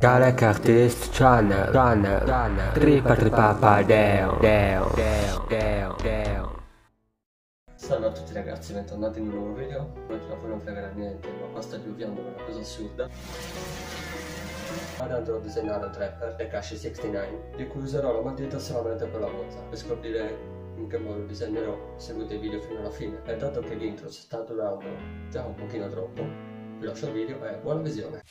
Galec Artist Channel Channel Channel Tripa tripa pa deo deo deo deo deo Salve a tutti ragazzi, bentornati in un nuovo video. Oggi da voi non fregherà niente, ma qua sta diluvando una cosa assurda. Ora andrò a disegnare un trapper, Tekashi 69, di cui userò la matita solamente per la moza. Per scoprire in che modo disegnerò, seguite il video fino alla fine. E dato che l'intro sta durando già un pochino troppo, vi lascio il video e buona visione.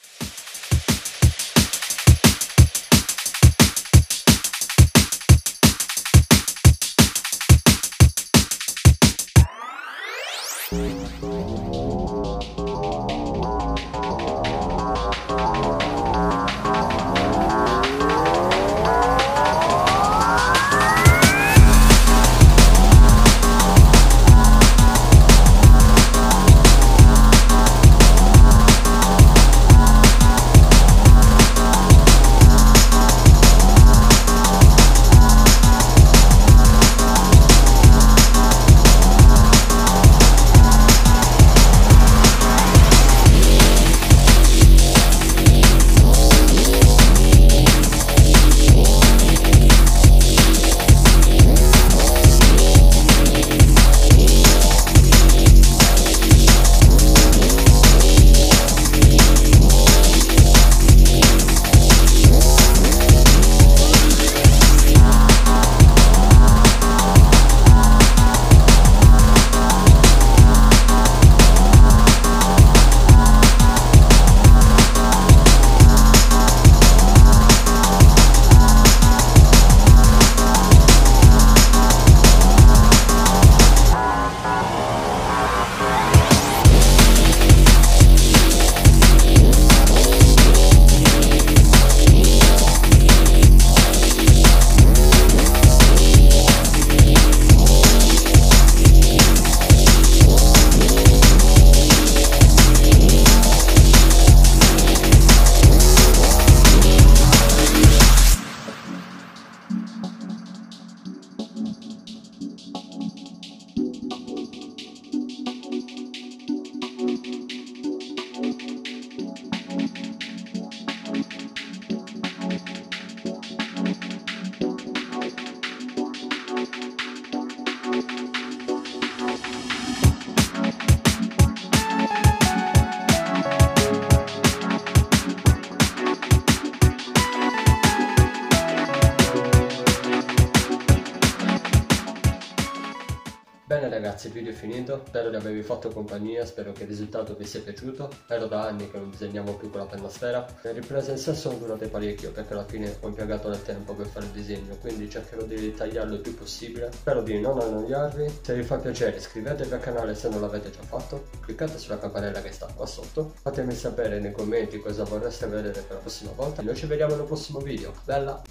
Ragazzi, il video è finito, spero di avervi fatto compagnia, spero che il risultato vi sia piaciuto. Ero da anni che non disegniamo più con la penna sfera. Le riprese in sé sono durate parecchio perché alla fine ho impiegato del tempo per fare il disegno, quindi cercherò di ritagliarlo il più possibile. Spero di non annoiarvi. Se vi fa piacere iscrivetevi al canale se non l'avete già fatto, cliccate sulla campanella che sta qua sotto. Fatemi sapere nei commenti cosa vorreste vedere per la prossima volta. Noi ci vediamo nel prossimo video. Bella!